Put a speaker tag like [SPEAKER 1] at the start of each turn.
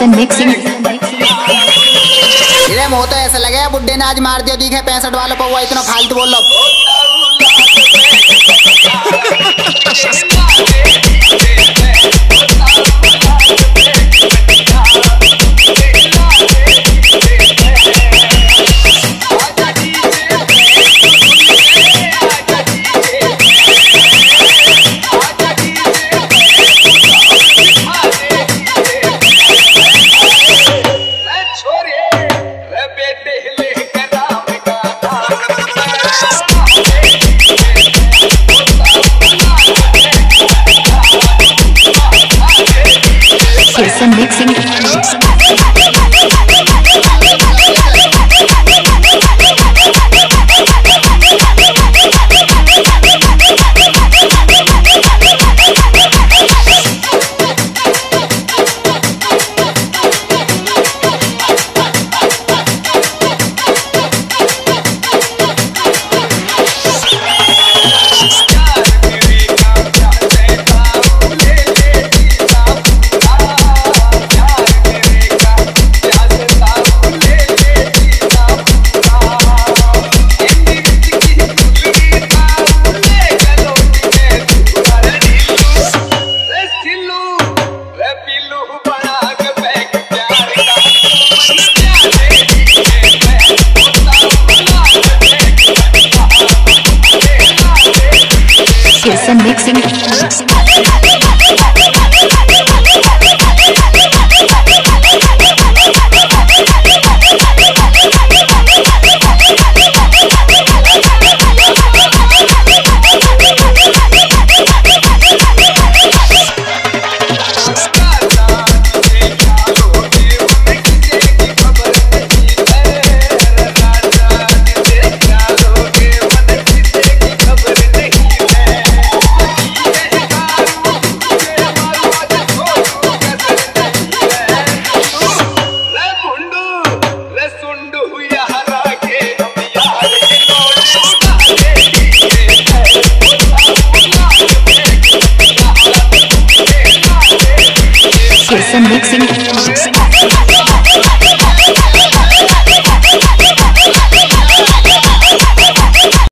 [SPEAKER 1] and
[SPEAKER 2] mixing मुँह तो ऐसा लगे बुड्ढे ने आज मार दिया, दिखे पैंसठ वालों पर वो इतना फालतू बोल लो।
[SPEAKER 3] Jason Mixing. Jason Mixing.